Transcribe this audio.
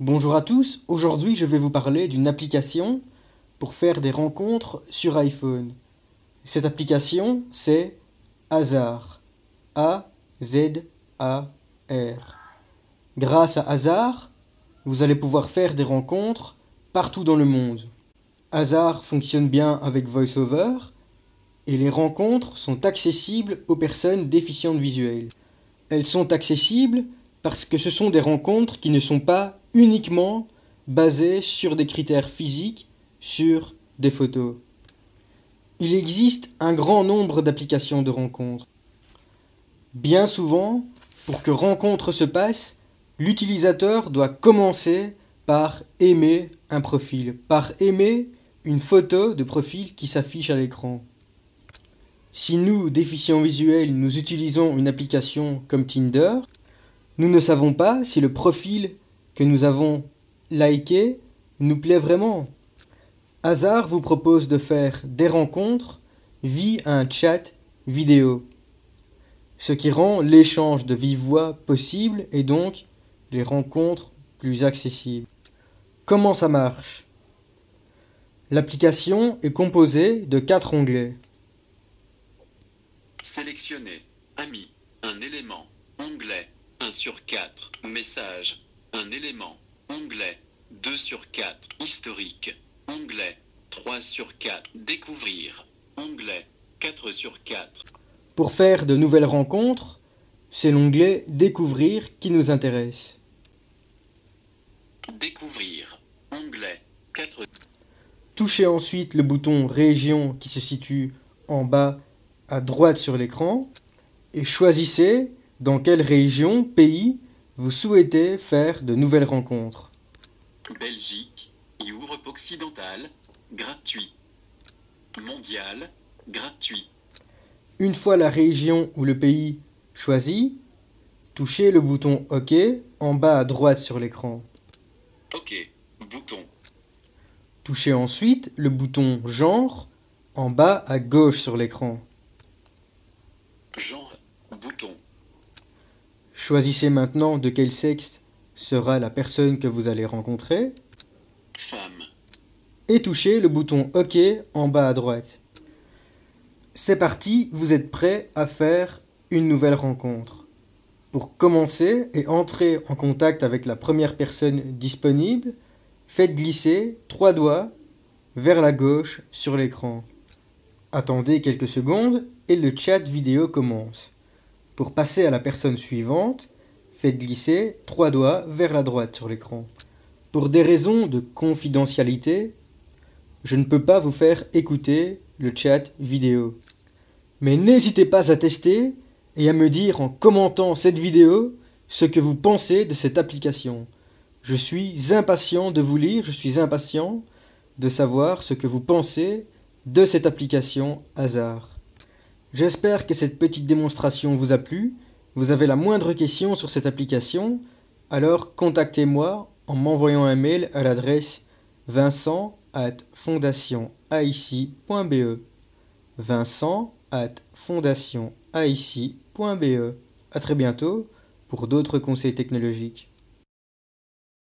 Bonjour à tous, aujourd'hui je vais vous parler d'une application pour faire des rencontres sur iPhone. Cette application c'est Hasard. A-Z-A-R. Grâce à Hasard, vous allez pouvoir faire des rencontres partout dans le monde. Hasard fonctionne bien avec VoiceOver et les rencontres sont accessibles aux personnes déficientes visuelles. Elles sont accessibles parce que ce sont des rencontres qui ne sont pas uniquement basées sur des critères physiques, sur des photos. Il existe un grand nombre d'applications de rencontres. Bien souvent, pour que rencontre se passe, l'utilisateur doit commencer par aimer un profil, par aimer une photo de profil qui s'affiche à l'écran. Si nous, déficients visuels, nous utilisons une application comme Tinder, nous ne savons pas si le profil que nous avons liké nous plaît vraiment. Hasard vous propose de faire des rencontres via un chat vidéo, ce qui rend l'échange de vive voix possible et donc les rencontres plus accessibles. Comment ça marche? L'application est composée de quatre onglets. Sélectionnez. Ami. Un élément. Onglet. 1 sur 4. Message. Un élément. Onglet. 2 sur 4. Historique. Onglet. 3 sur 4. Découvrir. Onglet. 4 sur 4. Pour faire de nouvelles rencontres, c'est l'onglet Découvrir qui nous intéresse. Découvrir. Onglet. 4. Touchez ensuite le bouton Région qui se situe en bas à droite sur l'écran et choisissez dans quelle région, pays, vous souhaitez faire de nouvelles rencontres. Belgique. Europe occidentale. Gratuit. Mondial. Gratuit. Une fois la région ou le pays choisi, touchez le bouton OK en bas à droite sur l'écran. OK. Bouton. Touchez ensuite le bouton Genre en bas à gauche sur l'écran. Genre. Bouton. Choisissez maintenant de quel sexe sera la personne que vous allez rencontrer Femme. et touchez le bouton OK en bas à droite. C'est parti, vous êtes prêt à faire une nouvelle rencontre. Pour commencer et entrer en contact avec la première personne disponible, faites glisser trois doigts vers la gauche sur l'écran. Attendez quelques secondes et le chat vidéo commence. Pour passer à la personne suivante, faites glisser trois doigts vers la droite sur l'écran. Pour des raisons de confidentialité, je ne peux pas vous faire écouter le chat vidéo. Mais n'hésitez pas à tester et à me dire en commentant cette vidéo ce que vous pensez de cette application. Je suis impatient de vous lire, je suis impatient de savoir ce que vous pensez de cette application hasard. J'espère que cette petite démonstration vous a plu. Vous avez la moindre question sur cette application, alors contactez-moi en m'envoyant un mail à l'adresse vincent at fondationaici.be. Vincent. A très bientôt pour d'autres conseils technologiques.